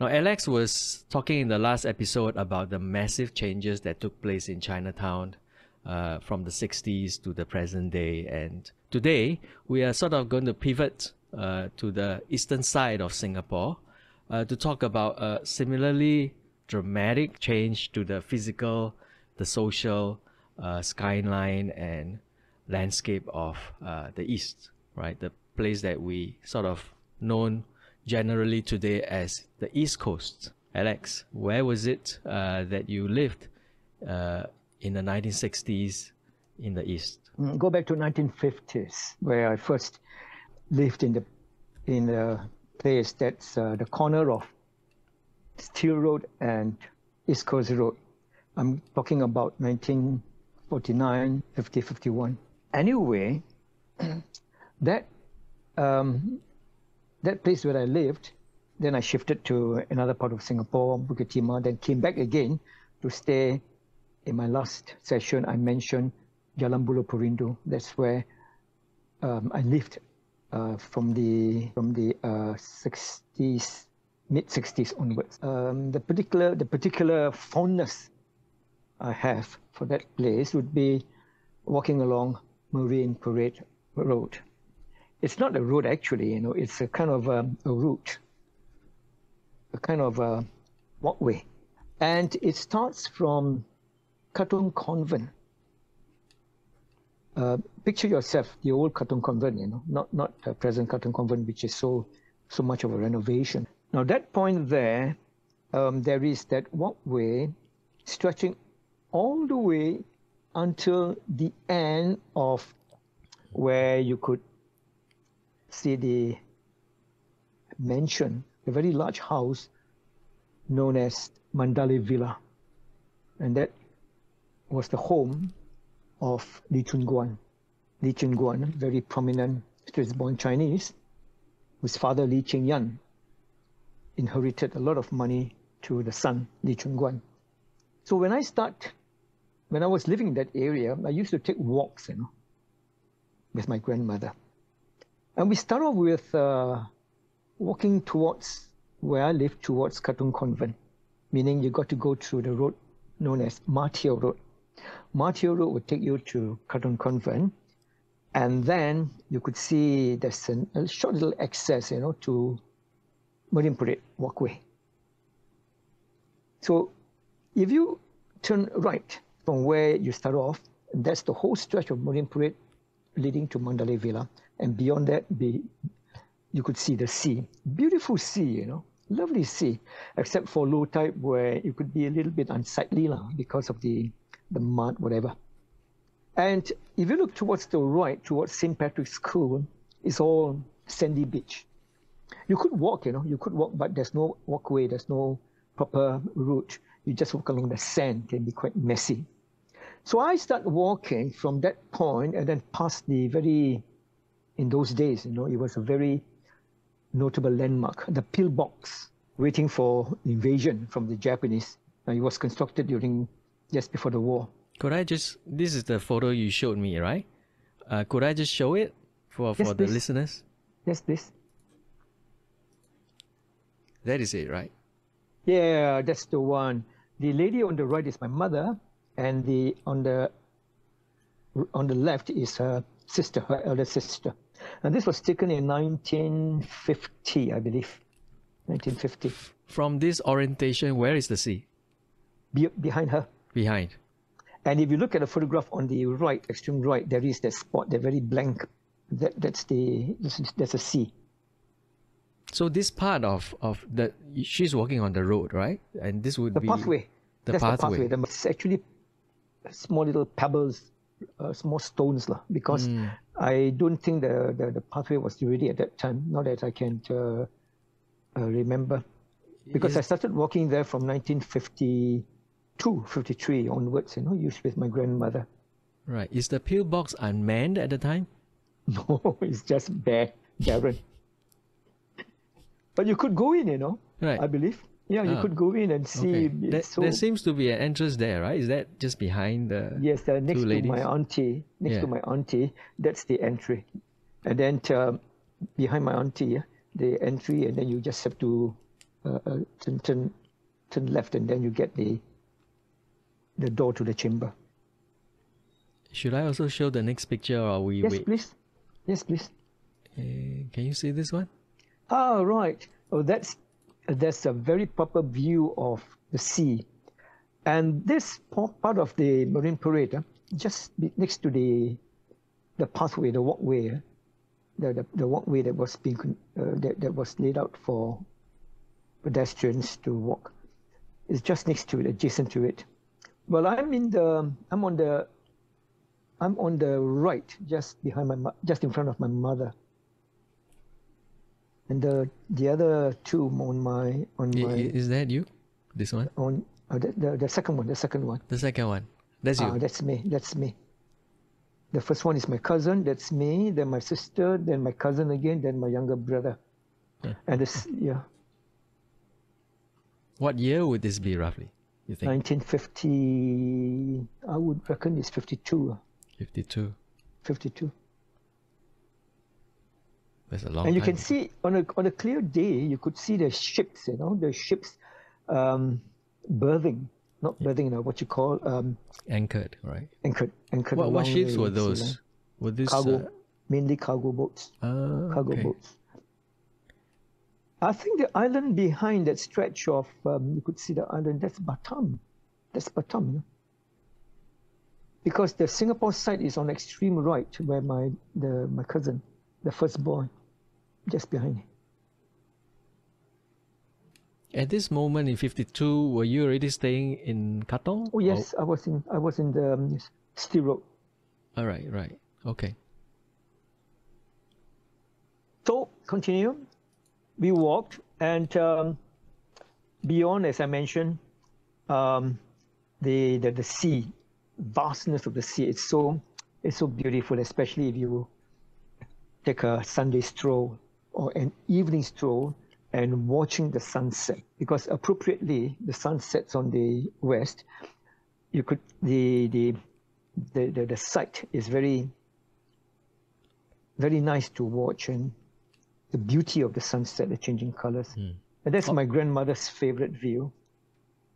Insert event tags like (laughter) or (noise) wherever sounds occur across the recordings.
Now, Alex was talking in the last episode about the massive changes that took place in Chinatown uh, from the 60s to the present day. And today, we are sort of going to pivot uh, to the eastern side of Singapore uh, to talk about a similarly dramatic change to the physical, the social uh, skyline, and landscape of uh, the east, right? The place that we sort of known generally today as the East Coast. Alex, where was it uh, that you lived uh, in the 1960s in the East? Mm, go back to 1950s, where I first lived in the in the place that's uh, the corner of Steel Road and East Coast Road. I'm talking about 1949, 50, 51. Anyway, (clears throat) that um, that place where I lived, then I shifted to another part of Singapore, Bukit Timah, then came back again to stay. In my last session, I mentioned Jalan Buloh Perindu. That's where um, I lived uh, from the from the uh, 60s, mid 60s onwards. Um, the particular the particular fondness I have for that place would be walking along Marine Parade Road it's not a road actually, you know, it's a kind of a, a route, a kind of a walkway. And it starts from Katong Convent. Uh, picture yourself, the old Katong Convent, you know, not, not the present Katong Convent, which is so, so much of a renovation. Now that point there, um, there is that walkway stretching all the way until the end of where you could see the mansion, a very large house known as Mandalay Villa. And that was the home of Lee Choon Guan. Lee Choon Guan, very prominent Straits-born Chinese, whose father Lee Cheng Yan inherited a lot of money to the son, Lee Choon Guan. So when I start, when I was living in that area, I used to take walks, you know, with my grandmother. And we start off with uh, walking towards where I live, towards Katong Convent, meaning you got to go through the road known as Martia Road. Martia Road would take you to Katong Convent, and then you could see there's an, a short little access, you know, to Marine Parade Walkway. So if you turn right from where you start off, that's the whole stretch of Marine Parade leading to Mandalay Villa and beyond that, be, you could see the sea. Beautiful sea, you know, lovely sea, except for low tide where you could be a little bit unsightly lah, because of the, the mud, whatever. And if you look towards the right, towards St. Patrick's School, it's all sandy beach. You could walk, you know, you could walk, but there's no walkway, there's no proper route. You just walk along the sand, it can be quite messy. So I start walking from that point and then past the very in those days, you know, it was a very notable landmark. The pillbox waiting for invasion from the Japanese. Uh, it was constructed during just before the war. Could I just? This is the photo you showed me, right? Uh, could I just show it for yes, for please. the listeners? Yes, please. That is it, right? Yeah, that's the one. The lady on the right is my mother, and the on the on the left is her sister, her elder sister. And this was taken in 1950, I believe. 1950. From this orientation, where is the sea? Be- behind her. Behind. And if you look at the photograph on the right, extreme right, there is that spot, the very blank. That that's the that's a sea. So this part of of the she's walking on the road, right? And this would the be pathway. The that's pathway. the pathway. It's actually small little pebbles, uh, small stones, lah. Because Mm. I don't think the, the, the pathway was ready at that time. Not that I can uh, uh, remember. Because Is- I started walking there from 1952, 53 onwards, you know, used with my grandmother. Right. Is the pillbox unmanned at the time? (laughs) No, it's just bare, barren. (laughs) but you could go in, you know, Right. I believe. Yeah, you Ah, could go in and see. Okay. There, so, there seems to be an entrance there, right? Is that just behind the? yes, uh, next two to my auntie, next Yeah. to my auntie, that's the entry. And then uh, behind my auntie, uh, the entry, and then you just have to uh, uh, turn, turn, turn left, and then you get the the door to the chamber. Should I also show the next picture, or we Yes, wait? please. Yes, please. Uh, can you see this one? Ah, right. Oh, that's that's a very proper view of the sea, and this part of the marine parade, uh, just next to the the pathway, the walkway, uh, the, the the walkway that was being uh, that that was laid out for pedestrians to walk, is just next to it, adjacent to it. Well, I'm in the I'm on the I'm on the right, just behind my just in front of my mother and the the other two on my on my Is that you? This one? on uh, the, the the second one the second one The second one. That's you. ah that's me that's me the first one is my cousin that's me then my sister then my cousin again then my younger brother Yeah. and this yeah What year would this be roughly? You think? 1950 I would reckon it's 52 uh, 52. 52 That's a long and you can see on a on a clear day you could see the ships you know the ships um berthing not berthing you know what you call um anchored, right? anchored anchored What, what ships were those? Were these cargo, mainly cargo boats, Uh, cargo okay. boats. I think the island behind that stretch of, um, you could see the island, that's Batam. That's Batam, you know? Because the Singapore side is on extreme right, where my the my cousin, the first boy, just behind. At this moment in 52, were you already staying in Katong? Oh yes, I was in I was in the um, Steel Road. All right, right. Okay. So continue. We walked, and um, beyond, as I mentioned, um, the, the the sea, vastness of the sea. It's so it's so beautiful, especially if you take a Sunday stroll or an evening stroll and watching the sunset. Because appropriately, the sun sets on the west. You could the the the the, the sight is very very nice to watch and the beauty of the sunset, the changing colors. Hmm. And that's my grandmother's favorite view.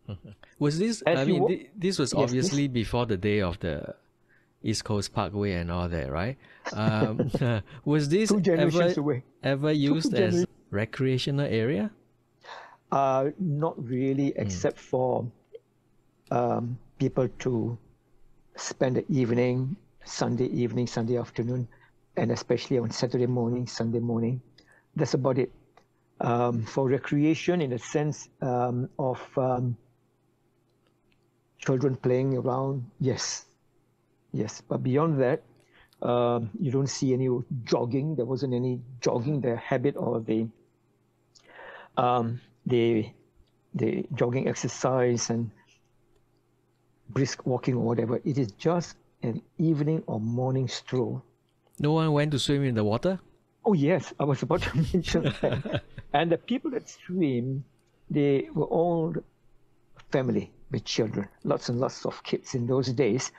(laughs) Was this? As I mean, wa- this was Yes, obviously before the day of the East Coast Parkway and all that, right? Um, (laughs) was this Two ever away. ever used as recreational area? Uh, not really, except for um, people to spend the evening, Sunday evening, Sunday afternoon, and especially on Saturday morning, Sunday morning. That's about it. Um, for recreation, in the sense um, of um, children playing around, yes, yes. But beyond that, um, you don't see any jogging. There wasn't any jogging. The habit or the um, the the jogging exercise and brisk walking or whatever. It is just an evening or morning stroll. No one went to swim in the water. Oh yes, I was about to (laughs) mention that. (laughs) and the people that swim, they were all family with children, lots and lots of kids. In those days,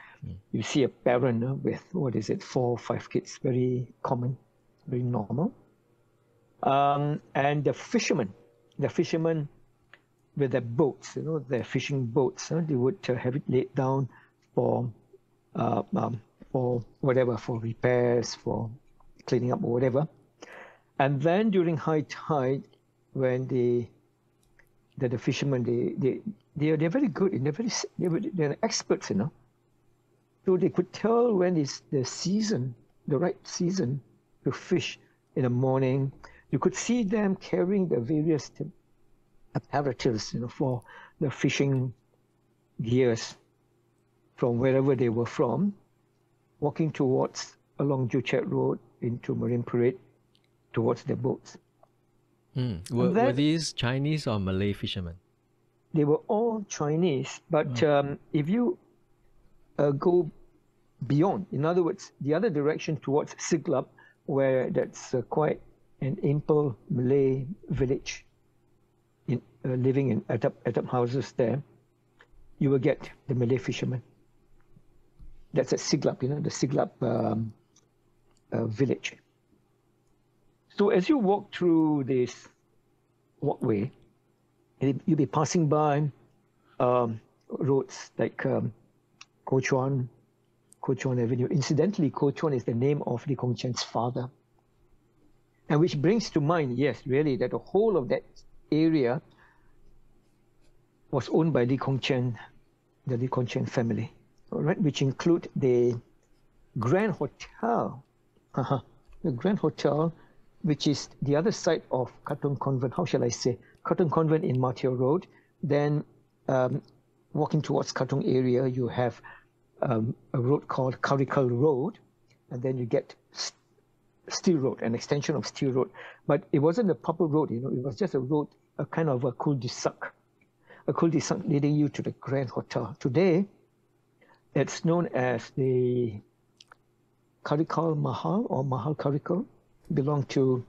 you see a parent with what is it, four or five kids, very common, very normal. Um, and the fishermen, the fishermen with their boats, you know, their fishing boats, uh, they would uh, have it laid down for uh, um, for whatever, for repairs, for cleaning up or whatever. And then during high tide, when the the, the fishermen they they they are they're very good and they're very they're, they're experts, you know. So they could tell when is the season, the right season to fish in the morning. You could see them carrying the various apparatus, you know, for the fishing gears from wherever they were from, walking towards along Joo Chiat Road into Marine Parade towards their boats. Mm. Were, were these Chinese or Malay fishermen? They were all Chinese, but um, if you uh, go beyond, in other words, the other direction towards Siglap, where that's uh, quite an ample Malay village, in, uh, living in atap, atap houses there, you will get the Malay fishermen. That's at Siglap, you know, the Siglap um, uh, village. So as you walk through this walkway, you'll be passing by um, roads like um, Kuo Chuan, Kuo Chuan Avenue. Incidentally, Kuo Chuan is the name of Lee Kong Chian's father. And which brings to mind, yes, really, that the whole of that area was owned by Lee Kong Chian, the Lee Kong Chian family, right, which include the Grand Hotel, uh-huh, the Grand Hotel, which is the other side of Katong Convent. How shall I say? Katong Convent in Martia Road. Then um, walking towards Katong area, you have um, a road called Karikal Road, and then you get Steel Road, an extension of Steel Road. But it wasn't a proper road, you know, it was just a road, a kind of a cul-de-sac, a cul-de-sac leading you to the Grand Hotel. Today, it's known as the Karikal Mahal or Mahal Karikal, belong to,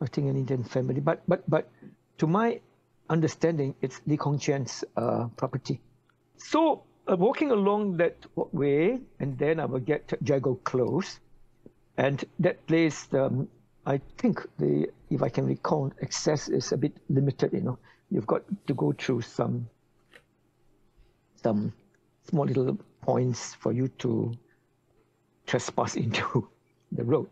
I think, an Indian family. But but but to my understanding, it's Lee Kong Chian's uh, property. So uh, walking along that way, and then I will get Jago Close, and that place, um, I think the if I can recall, access is a bit limited. You know, you've got to go through some some small little points for you to trespass (laughs) into the road.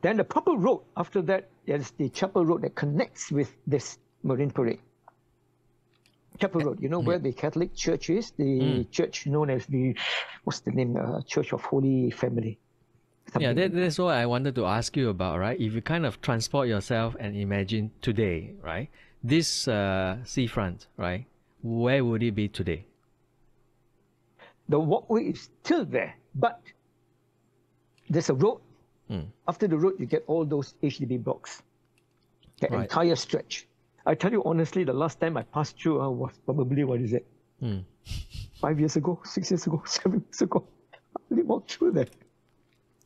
Then the proper road after that is the Chapel Road that connects with this Marine Parade. Chapel Road, you know where the Catholic Church is, the mm. church known as the what's the name, uh, Church of Holy Family. Something yeah, that, that's what I wanted to ask you about, right? If you kind of transport yourself and imagine today, right? This uh, seafront, right? Where would it be today? The walkway is still there, but there's a road. Mm. After the road, you get all those HDB blocks, the right. entire stretch. I tell you honestly, the last time I passed through uh, was probably, what is it? Mm. (laughs) Five years ago, six years ago, (laughs) seven years ago. I really walked through there.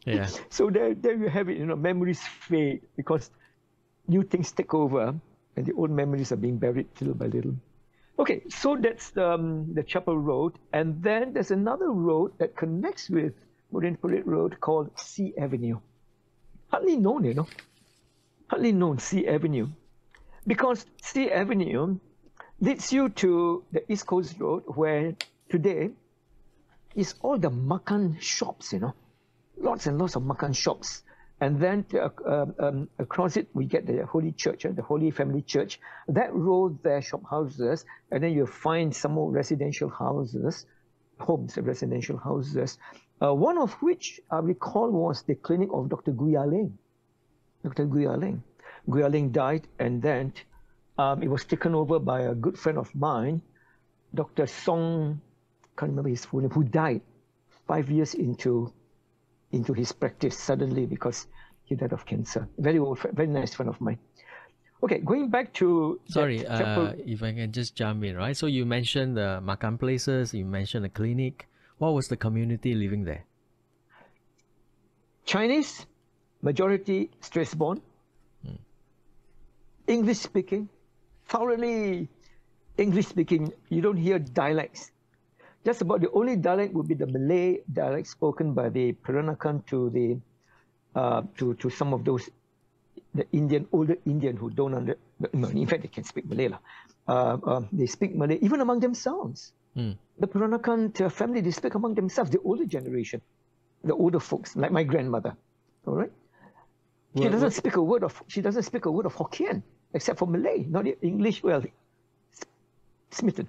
Yeah. (laughs) So there, there you have it. You know, memories fade because new things take over, and the old memories are being buried little by little. Okay, so that's the, um, the Chapel Road, and then there's another road that connects with Marine Parade Road called Sea Avenue. Hardly known, you know. Hardly known, Sea Avenue. Because Sea Avenue leads you to the East Coast Road where today is all the makan shops, you know. Lots and lots of makan shops. And then uh, um, um, across it, we get the Holy Church, uh, the Holy Family Church. That road there, shop houses, and then you find some more residential houses, homes, residential houses. Uh, one of which I recall was the clinic of Dr. Guyaling. Dr. Guyaling. Guyaling died, and then um, it was taken over by a good friend of mine, Dr. Song, can't remember his full name, who died five years into into his practice suddenly because he died of cancer. Very old, very nice friend of mine. Okay, going back to sorry, uh, if I can just jump in, right? So you mentioned the makan places, you mentioned the clinic. What was the community living there? Chinese, majority Straits-born, hmm. English speaking, thoroughly English speaking. You don't hear dialects. Just about the only dialect would be the Malay dialect spoken by the Peranakan to the uh, to to some of those the Indian older Indian who don't under in fact they can speak Malay lah. Uh, uh, they speak Malay even among themselves. Mm. The Peranakan family, they speak among themselves, the older generation, the older folks, like my grandmother. All right? She doesn't speak a word of she doesn't speak a word of Hokkien except for Malay, not English. Well, smitten.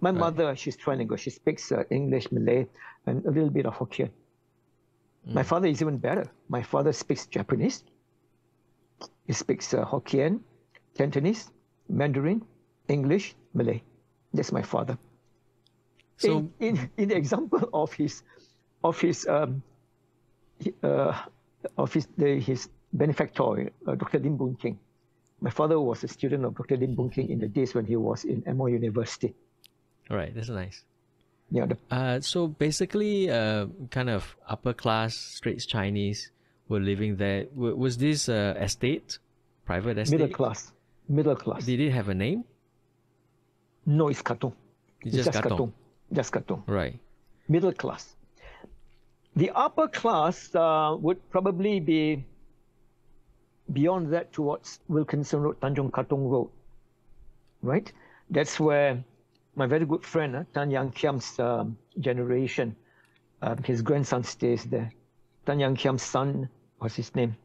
My right. mother, she's trilingual. She speaks uh, English, Malay, and a little bit of Hokkien. Mm. My father is even better. My father speaks Japanese. He speaks uh, Hokkien, Cantonese, Mandarin, English, Malay. That's my father. So in, in, in the example of his of his um, uh, of his the, his benefactor, uh, Dr. Lim Boon Keng. My father was a student of Dr. Lim Boon Keng in the days when he was in Amoy University. All right, that's nice. Yeah. The, uh, so basically, uh, kind of upper class Straits Chinese were living there. W- was this uh, estate, private estate? Middle class. Middle class. Did it have a name? No, it's Katong. It's, it's just, just Katong. Katong just Katong. Right. Middle class. The upper class uh, would probably be beyond that towards Wilkinson Road, Tanjong Katong Road, right? That's where my very good friend, uh, Tan Yang Kiam's um, generation, um, his grandson stays there. Tan Yang Kiam's son, what's his name?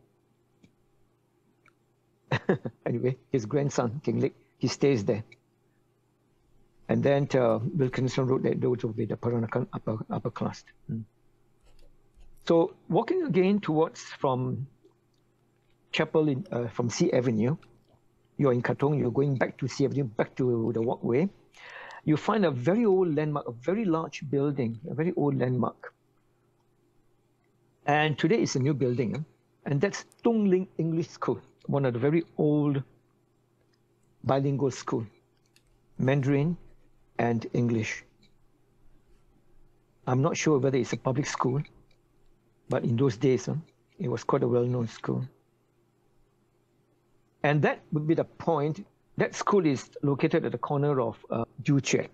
(laughs) anyway, his grandson, King Lik, he stays there. And then uh, Wilkinson Road that those will be the Peranakan upper, upper class. Mm. So walking again towards from Chapel in, uh, from Sea Avenue, you're in Katong, you're going back to Sea Avenue, back to the walkway, you find a very old landmark, a very large building, a very old landmark. And today it's a new building, and that's Tung Ling English School, one of the very old bilingual school, Mandarin and English. I'm not sure whether it's a public school, but in those days, it was quite a well-known school. And that would be the point. That school is located at the corner of uh, Joo Chiat,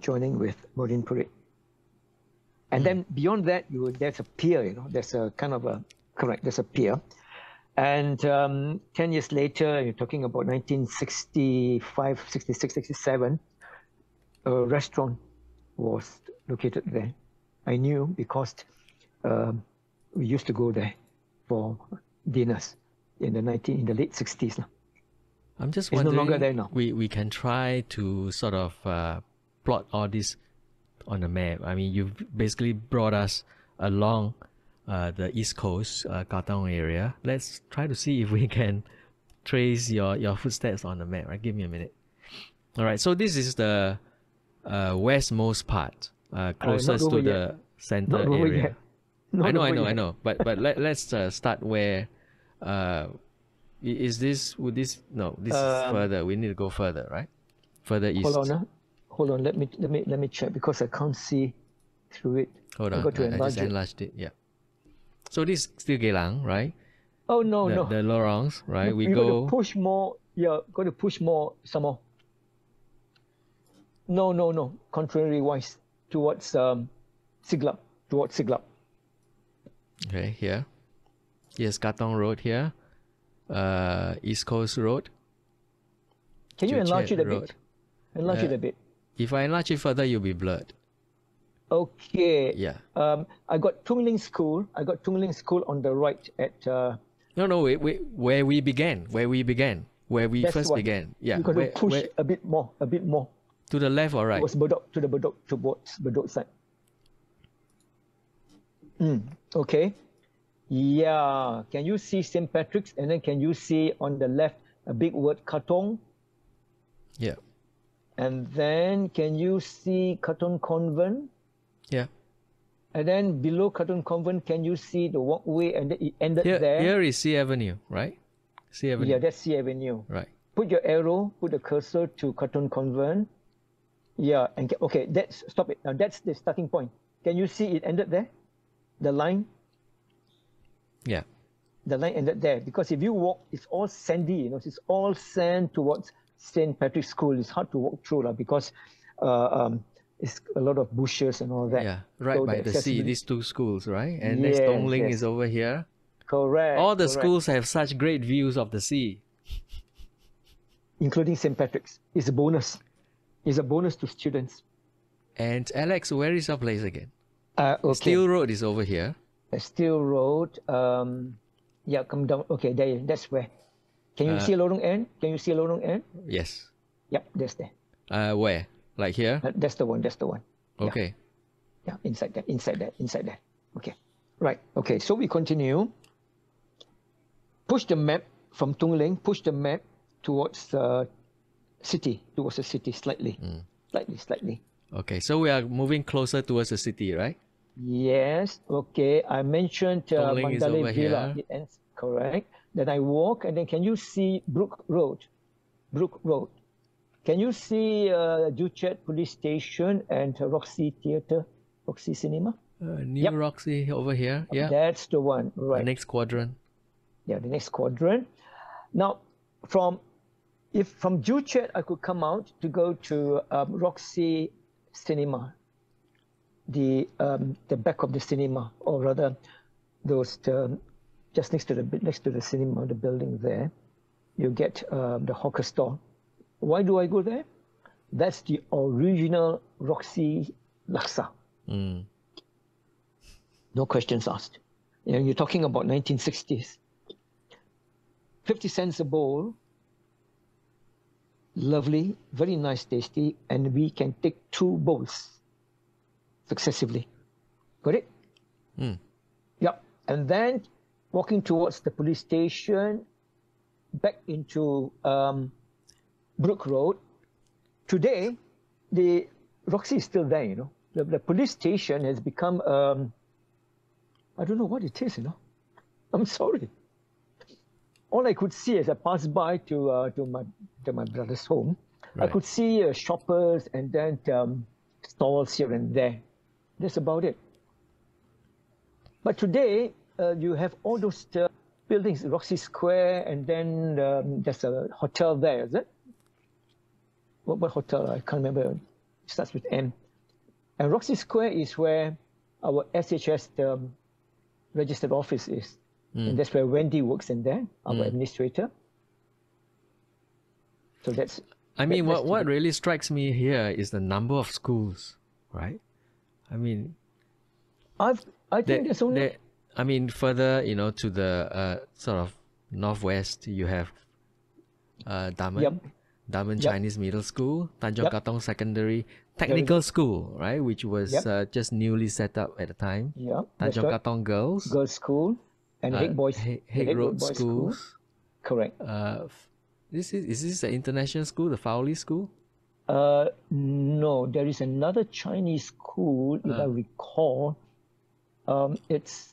joining with Marine Parade. And mm. then beyond that, you there's a pier, you know, there's a kind of a, correct, there's a pier. And um, 10 years later, you're talking about 1965, 66, 67, a restaurant was located there. I knew because um, we used to go there for dinners in the 19 in the late 60s. Now. I'm just it's wondering. no longer there now. We we can try to sort of uh, plot all this on a map. I mean, you've basically brought us along uh, the East Coast, uh, Katong area. Let's try to see if we (laughs) can trace your your footsteps on the map. Right, give me a minute. All right, so this is the uh, westmost part, uh, closest to the center area. (laughs) I know, I know, yet. I know. But but let let's uh, start where uh, is this would this no this um, is further we need to go further right further east hold on uh, hold on let me let me let me check because i can't see through it hold on I, I just it. enlarged it yeah so this is still Geylang, right oh no the, no the lorongs right we you're go to push more yeah going to push more some more no no no contrary wise towards um siglap towards siglap okay here Yes, Katong Road here. Uh, East Coast Road. Can you enlarge it a Road. bit? Enlarge uh, it a bit. If I enlarge it further, you'll be blurred. Okay. Yeah. Um, I got Tung Ling School. I got Tung Ling School on the right at. Uh, no, no, wait, wait, where we began, where we began, where we first began. Yeah. You got where, to push where, a bit more, a bit more. To the left or right? Towards Bedok, to the Bedok, towards Bedok side. Mm, okay. Yeah. Can you see St. Patrick's? And then can you see on the left a big word Katong? Yeah. And then can you see Katong Convent? Yeah. And then below Katong Convent, can you see the walkway and it ended here, there? Here is Sea Avenue, right? Sea Avenue. Yeah, that's Sea Avenue. Right. Put your arrow, put the cursor to Katong Convent. Yeah, and okay, that's stop it. Now that's the starting point. Can you see it ended there? The line? Yeah. The line ended there because if you walk, it's all sandy. You know, it's all sand towards St. Patrick's School. It's hard to walk through, lah, because uh, um, it's a lot of bushes and all that. Yeah, right so by the, sea. These two schools, right? And yes, next Tung Ling yes. is over here. Correct. All the correct. schools have such great views of the sea. Including St. Patrick's. It's a bonus. It's a bonus to students. And Alex, where is your place again? Uh, okay. Steel Road is over here. Steel Road. Um, yeah, come down. Okay, there. That's where. Can you uh, see Lorong N? Can you see Lorong N? Yes. Yep, that's there. Uh, where? Like here? Uh, that's the one. That's the one. Okay. Yeah. yeah, inside that. Inside that. Inside that. Okay. Right. Okay. So we continue. Push the map from Tung Ling. Push the map towards the city. Towards the city slightly. Mm. Slightly. Slightly. Okay. So we are moving closer towards the city, right? Yes, okay. I mentioned uh, Mandalay Villa. It ends, correct. Then I walk, and then can you see Brook Road? Brook Road. Can you see uh, Joo Chiat Police Station and Roxy Theatre, Roxy Cinema? Uh, New yep. Roxy over here. Yeah. That's the one. Right. The next quadrant. Yeah, the next quadrant. Now, from if from Joo Chiat I could come out to go to um, Roxy Cinema, the um, the back of the cinema, or rather, those the, just next to the next to the cinema, the building there, you get uh, the hawker store, Why do I go there? That's the original Roxy Laksa. Mm. No questions asked. You know, you're talking about 1960s. 50 cents a bowl. Lovely, very nice, tasty, and we can take two bowls successively. Got it? Mm. Yep. And then walking towards the police station, back into um, Brook Road. Today, the Roxy is still there, you know. The, the police station has become, um, I don't know what it is, you know. I'm sorry. All I could see as I passed by to uh, to my to my brother's home, I could see uh, shoppers and then um, stalls here and there. That's about it. But today, uh, you have all those uh, buildings, Roxy Square, and then um, there's a hotel there, is it? What, what hotel? I can't remember. It starts with M. And Roxy Square is where our SHS um, registered office is. And that's where Wendy works in there, our administrator. So that's I mean, That- what what really strikes me here is the number of schools, right? I mean, I've I think there, there's only I mean, further, you know, to the uh, sort of northwest, you have uh, Dunman, Yep. Dunman Yep. Chinese Middle School, Tanjong Yep. Katong Secondary Technical School, right, which was Yep. uh, just newly set up at the time. yeah, Tanjong right. Katong Girls, girls' school and uh, Haig Boys Haig, the Haig Road Boys Schools. Correct. Uh, this is is this an international school, the Fowley School? Uh, no, there is another Chinese school, if I recall. Um, it's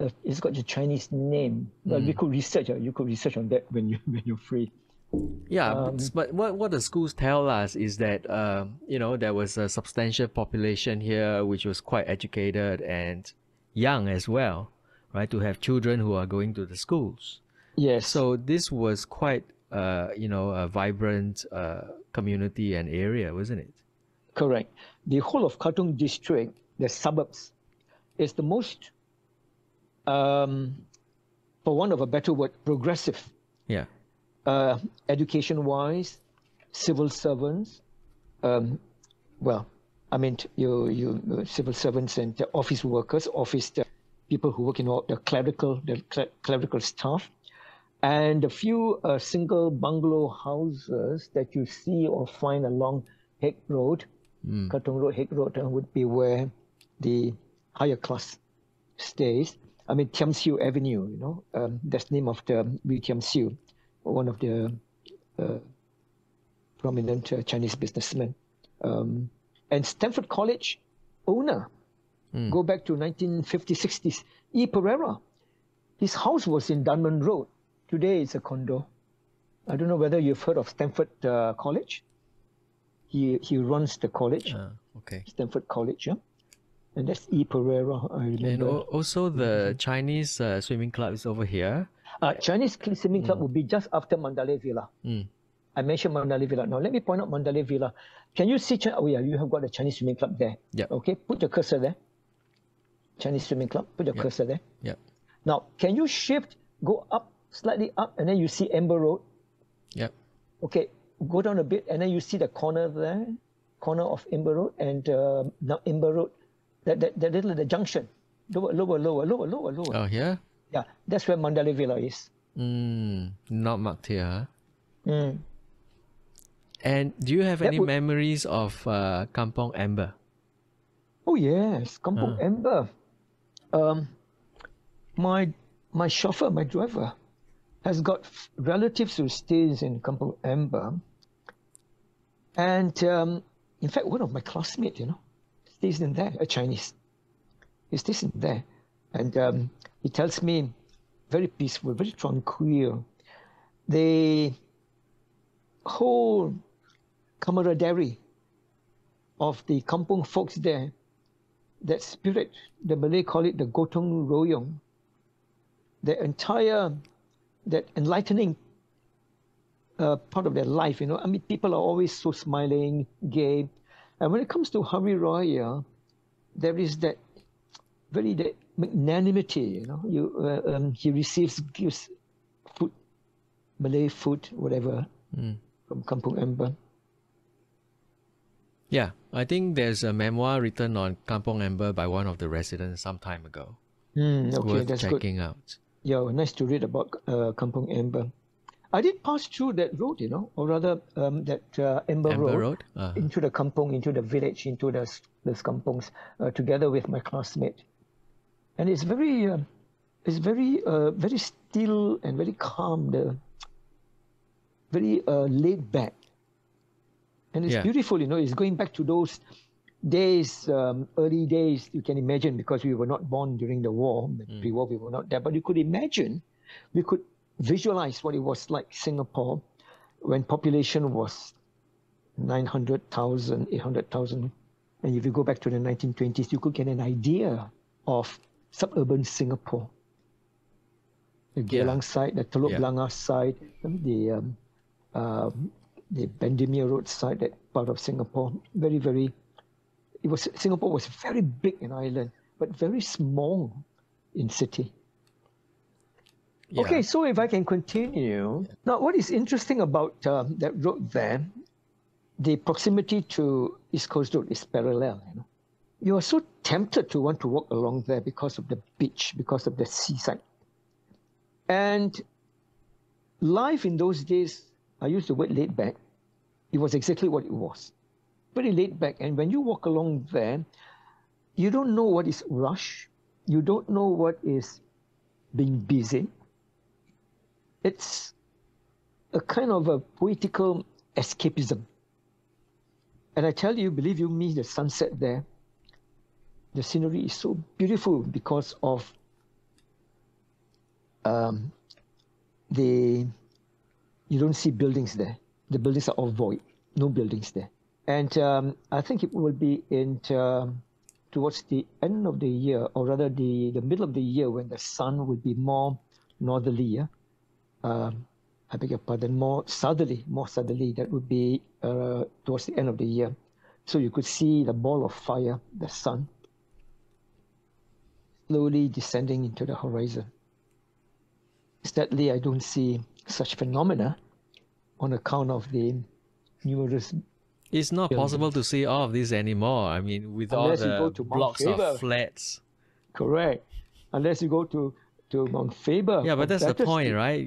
uh, it's got a Chinese name. Well, we could research. Uh, you could research on that when you (laughs) when you're free. Yeah, Um, but- what what the schools tell us is that um, you know there was a substantial population here which was quite educated and young as well, right? To have children who are going to the schools, Yes. so this was quite uh, you know a vibrant uh, community and area, wasn't it? Correct. The whole of Katong district, the suburbs, is the most, um, for want of a better word, progressive. Yeah. Uh, education-wise, civil servants, um, well, I mean, you you uh, civil servants and the office workers, office the people who work in all the clerical the cle- clerical staff, and a few uh, single bungalow houses that you see or find along Haig Road, Katong Road, Haig Road, uh, would be where the higher class stays. I mean, Tiam Siu Avenue, you know, um, that's the name of the Wee Tiam Siu, one of the uh, prominent uh, Chinese businessmen. Um, and Stanford College owner, go back to 1950s, 60s, E. Pereira. His house was in Dunman Road. Today it's a condo. I don't know whether you've heard of Stanford uh, College. He he runs the college, Uh, okay. Stanford College, yeah. And that's E. Pereira, I And remember. al- also the Chinese uh, swimming club is over here. Uh, Chinese swimming Mm. club will be just after Mandalay Villa. I mentioned Mandalay Villa. Now let me point out Mandalay Villa. Can you see? Oh yeah, you have got a Chinese swimming club there. Yeah. Okay, put your cursor there. Chinese swimming club. Put your Yep. cursor there. Yeah. Now, can you shift, go up slightly up, and then you see Amber Road. Yeah. Okay, go down a bit, and then you see the corner there, corner of Amber Road, and uh, now Amber Road, that that, that little the junction, lower, lower, lower, lower, lower, lower. Oh, here. Yeah, that's where Mandalay Villa is. Mm, not marked here. huh? Mm. And do you have That any would- memories of uh, Kampong Amber? Oh yes, Kampong Amber. Um, my my chauffeur, my driver, has got relatives who stays in Kampong Amber, and um, in fact, one of my classmates, you know, stays in there, a Chinese. He stays in there, and um, he tells me, very peaceful, very tranquil. The whole camaraderie of the kampong folks there, that spirit, the Malay call it the gotong royong, the entire, that enlightening uh, part of their life, you know. I mean, people are always so smiling, gay. And when it comes to Hari Raya, there is that very that magnanimity, you know. You, uh, um, he receives, gives food, Malay food, whatever, from Kampung Amber. Yeah, I think there's a memoir written on Kampong Amber by one of the residents some time ago. Mm, okay, worth that's good. checking out. Yeah, nice to read about uh, Kampong Amber. I did pass through that road, you know, or rather um, that uh, Ember, Amber Road, Road. Uh, into the kampong, into the village, into the those kampongs, uh, together with my classmate. And it's very, uh, it's very, uh, very still and very calm. The very uh, laid back, and it's Yeah. beautiful. You know, it's going back to those days, um, early days. You can imagine because we were not born during the war, the pre-war. We were not there, but you could imagine, we could visualize what it was like Singapore when population was 900,000, 800,000. And if you go back to the 1920s, you could get an idea of suburban Singapore. The Yeah. Geylang side, the Teluk Yeah. Blangah side, um, the um, um, the Bendemeer Road side, that part of Singapore. Very, very. It was Singapore was very big in island, but very small in city. yeah. Okay, so if I can continue. Now, what is interesting about um, that road there, the proximity to East Coast Road is parallel. You know, you are so tempted to want to walk along there because of the beach, because of the seaside. And life in those days, I use the word laid back. It was exactly what it was, very laid back. And when you walk along there, you don't know what is rush. You don't know what is being busy it's a kind of a poetical escapism. And I tell you, believe you me, the sunset there, the scenery is so beautiful because of um, the you don't see buildings there. The buildings are all void, no buildings there. And um, I think it will be in um, towards the end of the year, or rather the, the middle of the year, when the sun will be more northerly. Yeah? um, I beg your pardon, more southerly, more southerly. That would be uh, towards the end of the year. So you could see the ball of fire, the sun, slowly descending into the horizon. Sadly, I don't see such phenomena on account of the numerous, It's not possible to see all of this anymore. I mean, with Unless all the blocks Faber. of flats. correct, unless you go to, to Mount Faber. Yeah, but that's the point, right?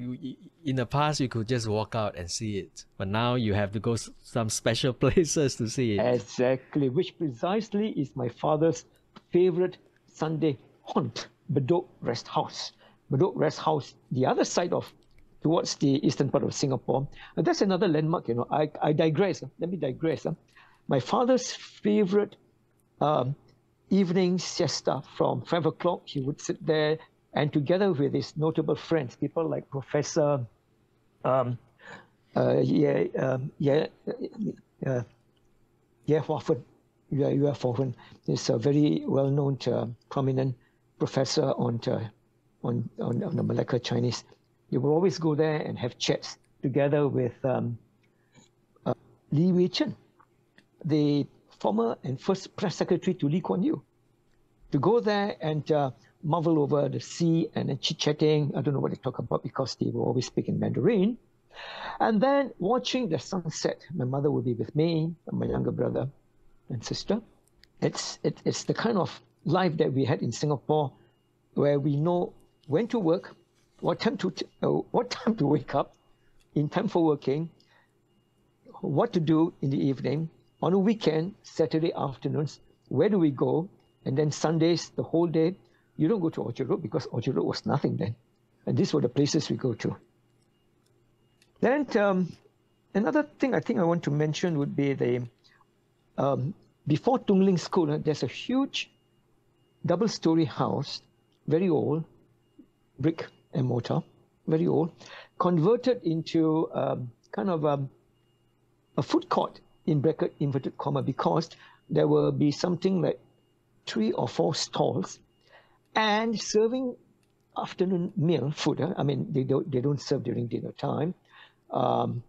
In the past, you could just walk out and see it, but now you have to go some special (laughs) places to see it. Exactly, which precisely is my father's favorite Sunday haunt, Bedok Rest House. Bedok Rest House, the other side of, towards the eastern part of Singapore. And that's another landmark, you know. I, I digress. Let me digress. huh. My father's favorite um, evening siesta from five o'clock, he would sit there and together with his notable friends, people like Professor um, uh, yeah, um, yeah, uh, Ye Huafen, Yue Yue Huafen is a very well-known, uh, prominent professor on, uh, on, on, on the Malacca Chinese. You will always go there and have chats together with um, uh, Li Wei Chen, the former and first press secretary to Lee Kuan Yew. To go there and uh, marvel over the sea and then chit-chatting. I don't know what they talk about because they will always speak in Mandarin. And then watching the sunset. My mother would be with me, and my younger brother and sister. It's, it, it's the kind of life that we had in Singapore where we know when to work, what time to, uh, what (laughs) time to wake up, in time for working, what to do in the evening, on a weekend, Saturday afternoons, where do we go, and then Sundays, the whole day. You don't go to Orchard Road because Orchard Road was nothing then. And these were the places we go to. Then um, another thing I think I want to mention would be the um, before Tung Ling School, there's a huge double-story house, very old, brick and mortar, very old, converted into um, kind of um, a food court in bracket inverted comma because there will be something like three or four stalls and serving afternoon meal food. uh, I mean, they don't they don't serve during dinner time, um,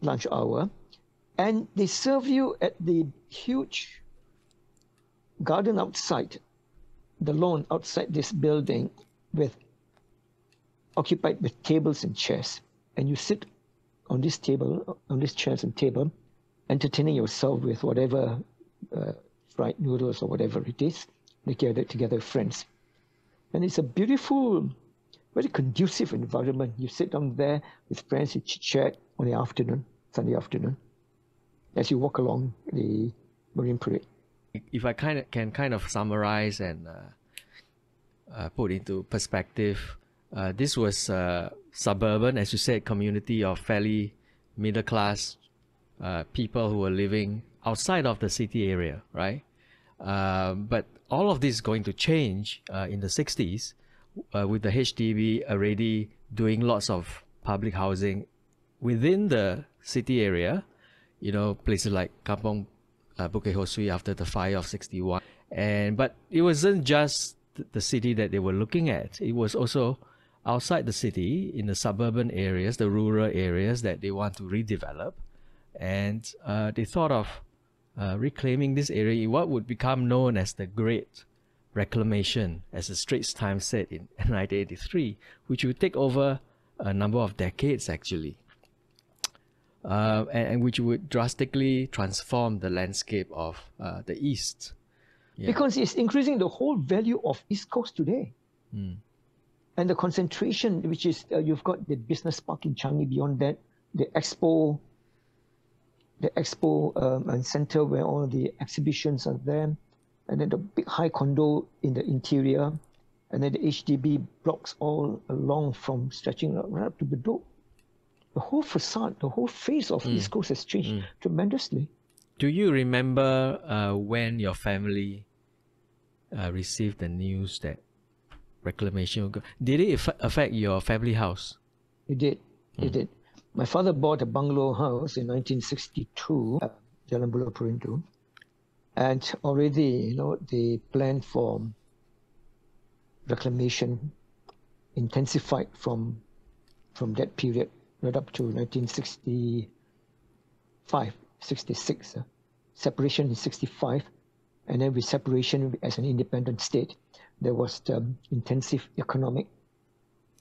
lunch hour, and they serve you at the huge garden outside, the lawn outside this building, with occupied with tables and chairs, and you sit on this table, on these chairs and table, entertaining yourself with whatever uh, fried noodles or whatever it is, together together with friends. And it's a beautiful, very conducive environment. You sit down there with friends, you chit chat on the afternoon, Sunday afternoon, as you walk along the Marine Parade. If I kind of can kind of summarize and uh, uh, put into perspective, uh, this was suburban, as you said, community of fairly middle class uh, people who were living outside of the city area, right? Uh, but all of this is going to change uh, in the 60s uh, with the HDB already doing lots of public housing within the city area. You know, places like Kampong uh, Bukit Ho Swee after the fire of 61. And but it wasn't just the city that they were looking at. It was also outside the city in the suburban areas, the rural areas that they want to redevelop. And uh, they thought of uh, reclaiming this area what would become known as the Great Reclamation, as the Straits Times said in (laughs) 1983, which would take over a number of decades actually. Uh, and, and, which would drastically transform the landscape of uh, the East. Yeah. Because it's increasing the whole value of East Coast today. Mm. And the concentration, which is, uh, you've got the business park in Changi beyond that, the expo the expo um, and center where all the exhibitions are there, and then the big high condo in the interior, and then the HDB blocks all along from stretching right up to Bedok. The whole facade, the whole face of mm. East Coast has changed mm. tremendously. Do you remember uh, when your family uh, received the news that reclamation Did it affect your family house? It did. Mm. It did. My father bought a bungalow house in 1962, uh, Jalan Buloh Perindu, and already, you know, the plan for reclamation intensified from from that period right up to 1965, 66. Uh, separation in 65, and then with separation as an independent state, there was the intensive economic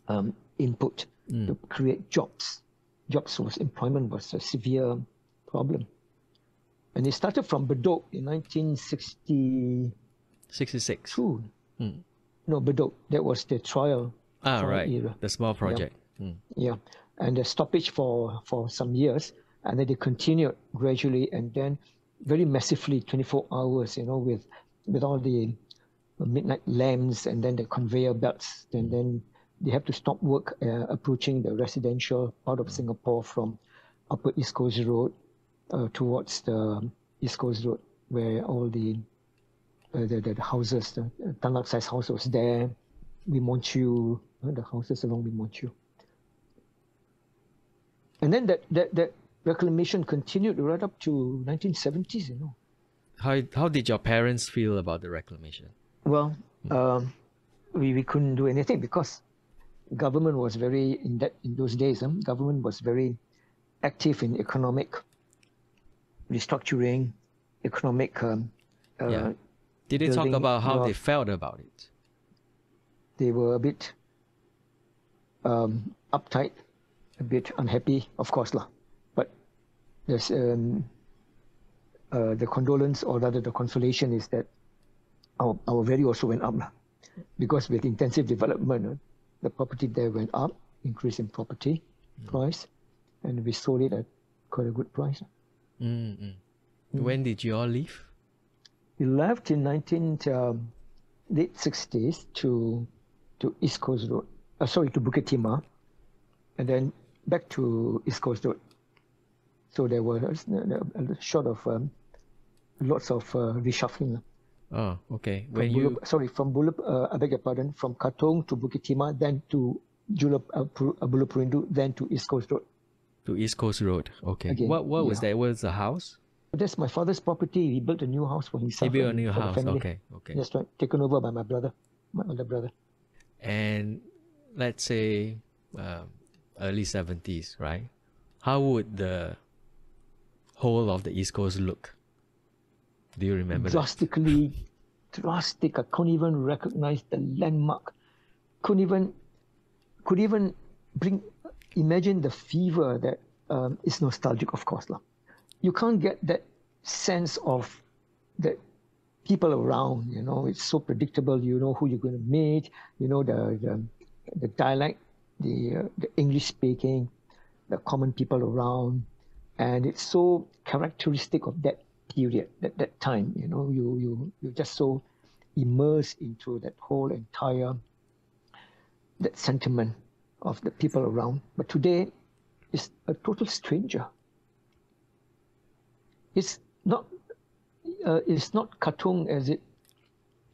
um, input mm. to create jobs jobs was employment was a severe problem. And it started from Bedok in 1960. 66. Hmm. No, Bedok. That was the trial. Ah, trial right. Era. The small project. Yeah. Hmm. yeah. And the stoppage for, for some years. And then they continued gradually and then very massively, 24 hours, you know, with, with all the midnight lamps and then the conveyor belts and then they have to stop work uh, approaching the residential part of Singapore from Upper East Coast Road uh, towards the East Coast Road, where all the uh, the, the, houses, the Tan size house was there, Wee Mon Chew, the houses along Wee Mon Chew. And then that, that, that reclamation continued right up to 1970s, you know. How, how did your parents feel about the reclamation? Well, um, we, we couldn't do anything because government was very in that in those days. Um, government was very active in economic restructuring, economic. Um, uh, yeah. Did they talk about how they felt about it? They were a bit um, uptight, a bit unhappy, of course, lah. But there's um, uh, the condolence, or rather the consolation, is that our our value also went up, lah. because with intensive development. Uh, the property there went up, increase in property mm. price, and we sold it at quite a good price. Mm-hmm. Mm. When did you all leave? We left in 19 um, late 60s to to East Coast Road. Uh, sorry, to Bukit Timah, and then back to East Coast Road. So there was a, a short of um, lots of uh, reshuffling. Oh, okay. When from you Bulup, sorry from Bulup, uh, I beg your pardon, from Katong to Bukit Timah, then to Julep, uh, uh, then to East Coast Road. To East Coast Road. Okay. Again, what what was yeah. that? Was a house? That's my father's property. He built a new house for himself. He built a new house. Okay. Okay. That's right. Taken over by my brother, my older brother. And let's say um, early seventies, right? How would the whole of the East Coast look? Do you remember? Drastically, drastic. I couldn't even recognize the landmark. Couldn't even, could even bring, imagine the fever that um, is nostalgic, of course. lah. You can't get that sense of that people around, you know, it's so predictable. You know who you're going to meet, you know, the, the, the dialect, the, uh, the English speaking, the common people around. And it's so characteristic of that period, that, that time, you know, you, you, you're just so immersed into that whole entire, that sentiment of the people around. But today, is a total stranger. It's not uh, it's not Katong as it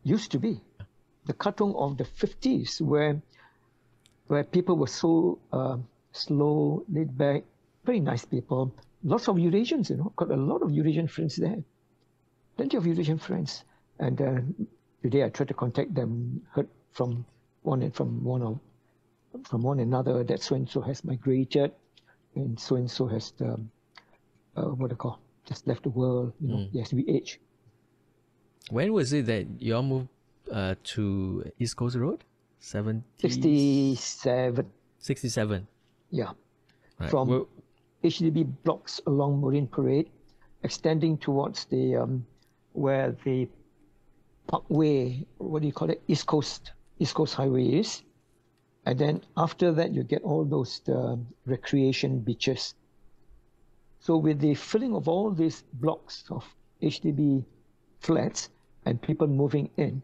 used to be. The Katong of the 50s, where where people were so uh, slow, laid back, very nice people. Lots of Eurasians, you know, got a lot of Eurasian friends there. Plenty of Eurasian friends. And uh, today I try to contact them, heard from one and from one of from one another that so and so has migrated, and so and so has the uh, what do you call just left the world. You know, Mm. yes, we age. When was it that you all moved uh, to East Coast Road? 70, 67, 67. yeah, Right. From- HDB blocks along Marine Parade, extending towards the um, where the Parkway, what do you call it, East Coast East Coast Highway is, and then after that you get all those um recreation beaches. So with the filling of all these blocks of HDB flats and people moving in,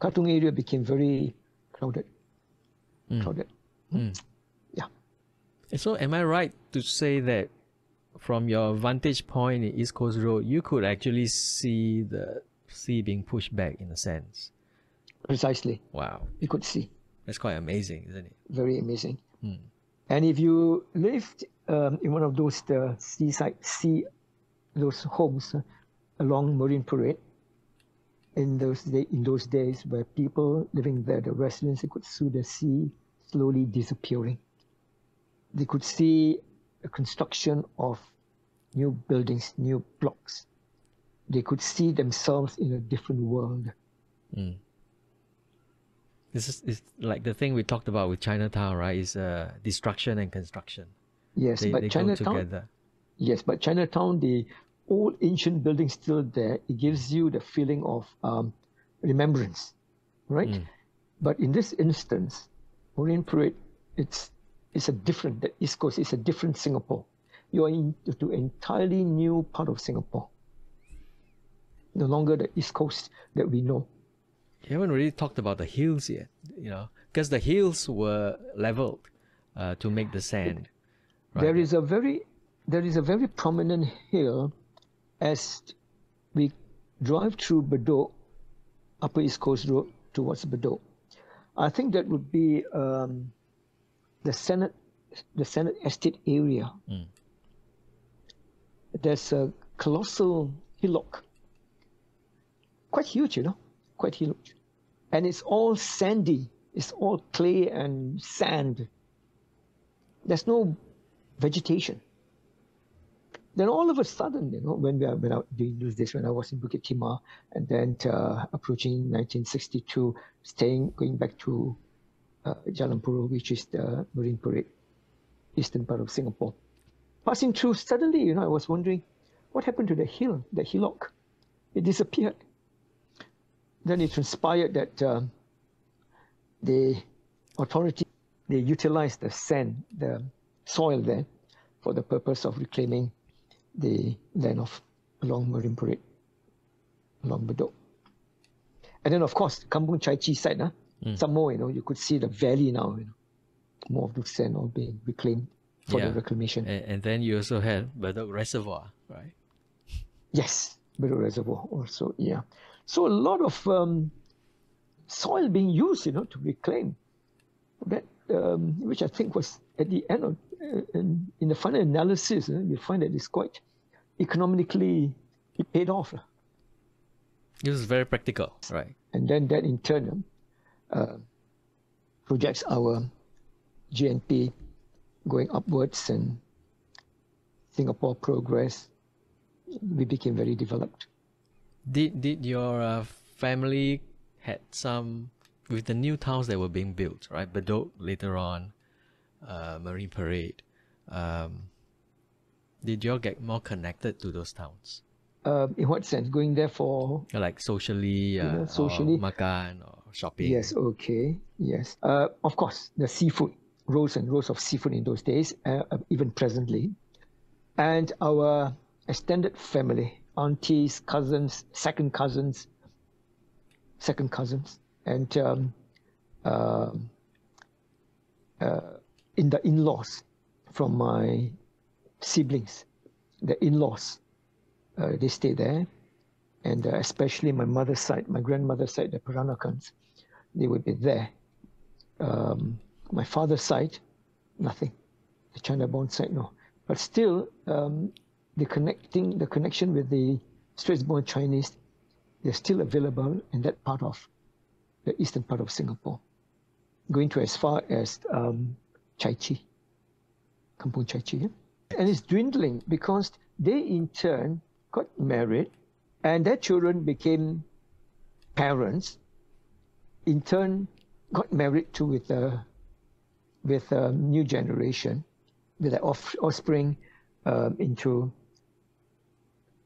Katong area became very crowded. Mm. Crowded. Yeah. so am I right to say that from your vantage point in East Coast Road, you could actually see the sea being pushed back in a sense? Precisely. Wow. You could see. That's quite amazing, isn't it? very amazing. Hmm. And if you lived um, in one of those the seaside sea, those homes uh, along Marine Parade, in those day, in those days where people living there, the residents, they could see the sea slowly disappearing. They could see the construction of new buildings, new blocks. They could see themselves in a different world. Mm. This is, is like the thing we talked about with Chinatown, right? Is uh, destruction and construction. Yes, They, but they Chinatown, together. Yes, but Chinatown, the old ancient building still there, it gives you the feeling of um, remembrance, right? Mm. But in this instance, Marine Parade, it's it's a different. The East Coast is a different Singapore. You are into an entirely new part of Singapore. No longer the East Coast that we know. You haven't really talked about the hills yet, you know, because the hills were leveled uh, to make the sand. Right. There is a very there is a very prominent hill as we drive through Bedok, Upper East Coast Road towards Bedok. I think that would be um, the Senate the Senate Estate area. Mm. There's a colossal hillock, quite huge, you know, quite huge, and it's all sandy. It's all clay and sand. There's no vegetation. Then all of a sudden, you know, when we are when I doing those days when I was in Bukit Timah, and then uh, approaching 1962, staying going back to uh, Jalan Puro, which is the Marine Parade, eastern part of Singapore. Passing through, suddenly, you know, I was wondering, what happened to the hill, the hillock? It disappeared. Then it transpired that um, the authority they utilized the sand, the soil there, for the purpose of reclaiming the land of along Marine Parade, along Bedok. And then, of course, Kampung Chai Chee side, huh? some more, you know, you could see the valley now, you know, more of the sand all being reclaimed for Yeah. the reclamation. And, and then you also had Bedok Reservoir, right? Yes, Bedok Reservoir also, yeah. So a lot of um, soil being used, you know, to reclaim that, um, which I think was at the end of, uh, in, in the final analysis, uh, you find that it's quite economically, it paid off. It was very practical, right? And then that in turn uh, projects our GNP going upwards and Singapore progress. We became very developed. Did did your uh, family had some with the new towns that were being built, right? Bedok later on, uh, Marine Parade. Um, Did you all get more connected to those towns? Uh, in what sense? Going there for Like socially, uh, know, socially. or makan or shopping? yes, okay, yes. Uh, of course, the seafood, rows and rows of seafood in those days, uh, uh, even presently, and our extended family, aunties, cousins, second cousins, second cousins, and um, um uh, in the in-laws from my siblings, the in-laws, uh, they stay there, and uh, especially my mother's side, my grandmother's side, the Peranakans, they would be there. Um, my father's side, nothing. The China-born side, no. But still, um, the connecting, the connection with the Straits-born Chinese, they're still available in that part of the eastern part of Singapore, going to as far as um, Chai Chee, Kampung Chai Chee. Yeah? And it's dwindling because they in turn got married and their children became parents, in turn got married to with a, with a new generation, with their off, offspring um, into,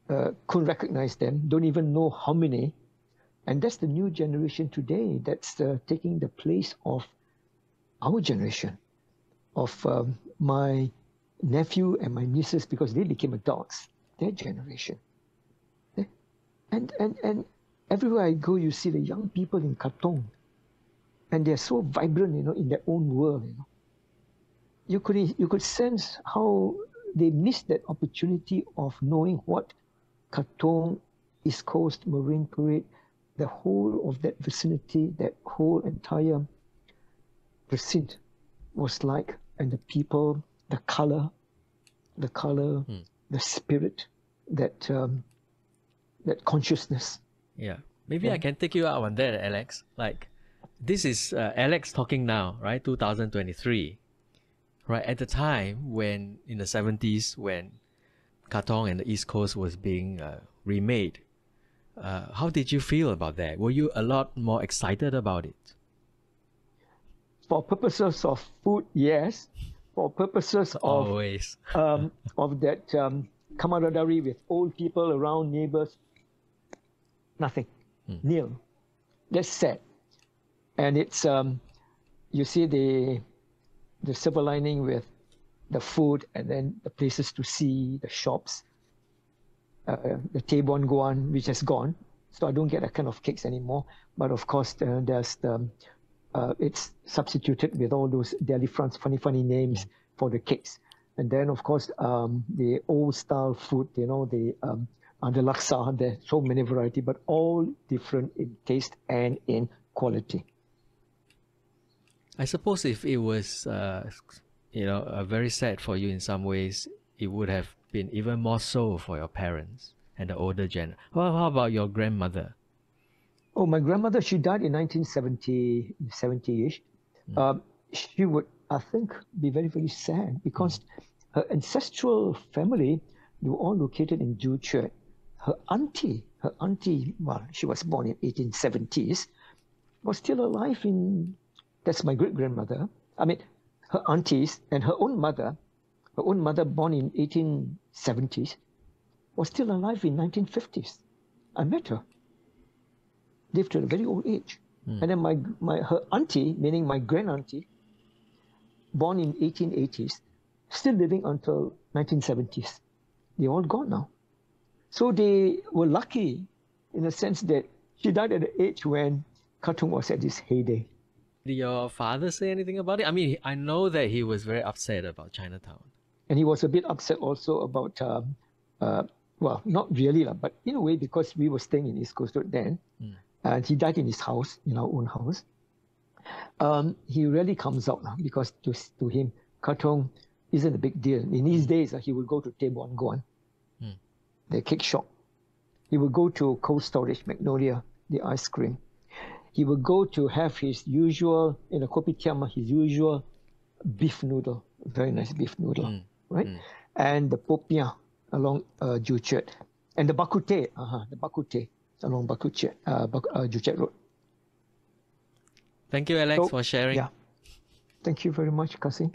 uh, couldn't recognize them, don't even know how many. And that's the new generation today that's uh, taking the place of our generation, of um, my nephew and my nieces, because they became adults, their generation. Eh? And, and, and everywhere I go, you see the young people in Katong. And they're so vibrant, you know, in their own world, you know. You could, you could sense how they missed that opportunity of knowing what Katong, East Coast, Marine Parade, the whole of that vicinity, that whole entire precinct was like, and the people, the color, the color, Hmm. the spirit, that um, that consciousness. Yeah. Maybe I can take you out on that, Alex. Like, this is uh, Alex talking now, right? 2023. Right. At the time when, in the 70s, when Katong and the East Coast was being uh, remade, uh, how did you feel about that? Were you a lot more excited about it? For purposes of food, yes. For purposes of Always. (laughs) um, of that um, camaraderie with old people around, neighbors, nothing, nil. That's sad. And it's um, you see the the silver lining with the food and then the places to see, the shops, uh, the Tay Buan Guan, which has gone. So I don't get that kind of cakes anymore. But of course, uh, there's the, uh, it's substituted with all those deli fronts, funny, funny names for the cakes. And then, of course, um, the old style food, you know, the um, the laksa, there's so many variety, but all different in taste and in quality. I suppose if it was, uh, you know, uh, very sad for you in some ways, it would have been even more so for your parents and the older gen. Well, how about your grandmother? Oh, my grandmother, she died in 1970, 70-ish. Um, she would, I think, be very, very sad because her ancestral family, they were all located in Chiat. Her auntie, her auntie, well, she was born in 1870s, was still alive in, that's my great-grandmother. I mean, her aunties and her own mother, her own mother born in 1870s, was still alive in 1950s. I met her lived to a very old age. And then my, my her auntie, meaning my grand auntie, born in 1880s, still living until 1970s. They're all gone now. So they were lucky in the sense that she died at the age when Katong was at its heyday. Did your father say anything about it? I mean, I know that he was very upset about Chinatown. And he was a bit upset also about, um, uh, well, not really, but in a way because we were staying in East Coast Road then. And he died in his house, in our own house. Um, he rarely comes out because to, to him, Katong isn't a big deal. In these days, uh, he would go to Tay Buan Guan, the cake shop. He would go to Cold Storage, Magnolia, the ice cream. He would go to have his usual, in a kopitiam, his usual beef noodle, very nice beef noodle, right? And the popiah along uh, Joo. And the bak kut teh, uh-huh, the bak kut teh along Bakute, uh, Bak- uh, Joo Chiat Road. Thank you, Alex, So, for sharing. Yeah. Thank you very much, Kasi.